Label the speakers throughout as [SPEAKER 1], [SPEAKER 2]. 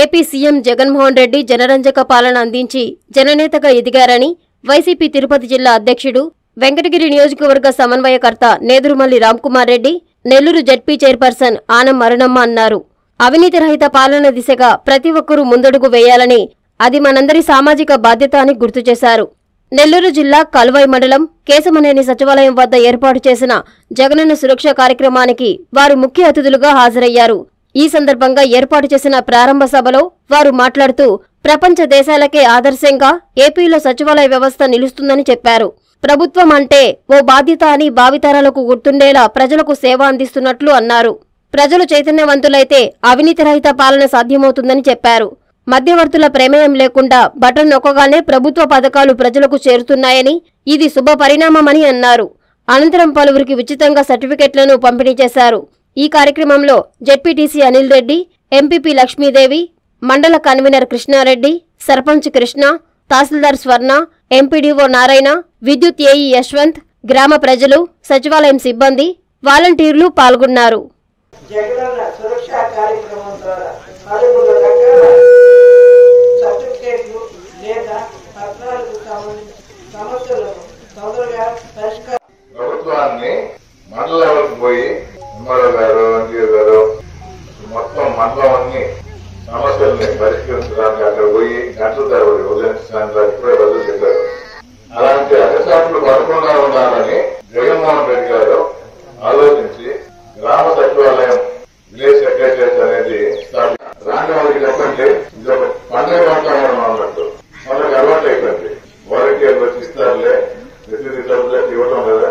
[SPEAKER 1] AP CM Jaganmohan Reddy జనరంజక పాలన అందించి జననేతగా ఎదిగారని వైసీపీ తిరుపతి జిల్లా అధ్యక్షుడు వెంకటగిరి నియోజకవర్గ సమన్వయకర్త నేదురుమల్లి రామ్కుమార్ రెడ్డి నెల్లూరు జడ్పీ చైర్పర్సన్ ఆనం అరుణమ్మ అన్నారు. అవినీతి రహిత పాలన దిశగా ప్రతి ఒక్కరూ ముందడుగు వేయాలని అది మనందరి సామాజిక బాధ్యత అని గుర్తు చేశారు. నెల్లూరు జిల్లా కలువై మండలం కేశమనేని సచివాలయం వద్ద ఏర్పాటు చేసిన జగనన్న సురక్ష కార్యక్రమానికి వారు ముఖ్య అతిథులుగా హాజరయ్యారు. ఈ సందర్భంగా ఏర్పాటు చేసిన ప్రారంభ సభలో వారు మాట్లాడుతూ ప్రపంచ దేశాలకే ఆదర్శంగా ఏపీలో సచివాలయ వ్యవస్థ నిలుస్తుందని చెప్పారు. ప్రభుత్వం అంటే ఓ బాధ్యత అని భావితరాలకు గుర్తుండేలా ప్రజలకు సేవ అందిస్తున్నట్లు అన్నారు. ప్రజలు చైతన్యవంతులైతే అవినీతి రహిత పాలన సాధ్యమవుతుందని చెప్పారు. మధ్యవర్తుల ప్రమేయం లేకుండా బటన్ నొక్కగానే ప్రభుత్వ పథకాలు ప్రజలకు చేరుతున్నాయని ఇది శుభ పరిణామమని అన్నారు. అనంతరం పలువురికి ఉచితంగా సర్టిఫికెట్లను పంపిణీ చేశారు. ఈ కార్యక్రమంలో జెడ్పీటీసీ అనిల్ రెడ్డి ఎంపీపీ లక్ష్మీదేవి మండల కన్వీనర్ కృష్ణారెడ్డి సర్పంచ్ కృష్ణ తహసీల్దార్ స్వర్ణ ఎంపీడీఓ నారాయణ విద్యుత్ ఏఈ యశ్వంత్ గ్రామ ప్రజలు సచివాలయం సిబ్బంది వాలంటీర్లు పాల్గొన్నారు.
[SPEAKER 2] ప్రభుత్వాన్ని మండల పోయి ఎంఆర్ఓ గారు ఎన్టీఓ గారు మొత్తం మండలం అన్ని సమస్యల్ని పరిష్కరించడానికి అక్కడ పోయి గంటల తరబడి ఉదయించడానికి ఇప్పుడే బదులు చెప్పారు. అలాంటి అధికారులు పడకుండా ఉండాలని జగన్మోహన్ రెడ్డి గారు ఆలోచించి గ్రామ సచివాలయం విలేజ్ సెక్రటరీస్ అనేది రాని వాళ్ళకి చెప్పండి ఇది ఒక పండుగ వాతావరణం అన్నట్టు. వాళ్ళకి అలవాటు అయిపోయింది. వాలంటీర్లు వచ్చి ఇస్తారులే ప్రతిదీ ఇవ్వటం లేదా?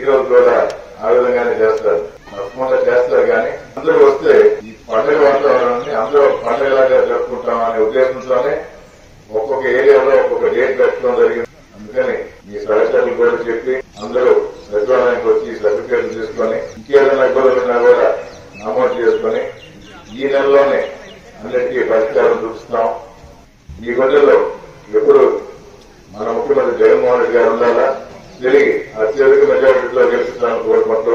[SPEAKER 2] ఈ రోజు కూడా ఆ విధంగానే చేస్తారు. తప్పకుండా చేస్తారు కానీ అందరూ వస్తే ఈ పండుగ వాతావరణాన్ని అందరూ పండుగలాగా జరుపుకుంటాం అనే ఉద్దేశంతోనే ఒక్కొక్క ఏరియాలో ఒక్కొక్క డేట్ పెట్టడం జరిగింది. అందుకని మీ సహచరులు కూడా చెప్పి అందరూ సచివాలయానికి వచ్చి సర్టిఫికేట్లు తీసుకొని ఇంకేదైనా ఇబ్బందులు ఉన్నా కూడా నమోదు చేసుకొని ఈ నెలలోనే అందరికీ పరిష్కారం చూపిస్తాం. ఈ గుండెల్లో ఎప్పుడు మన ముఖ్యమంత్రి జగన్మోహన్ రెడ్డి గారు ఉండాలా? తిరిగి అత్యధిక మెజారిటీలో గెలుస్తానని కోరుకుంటూ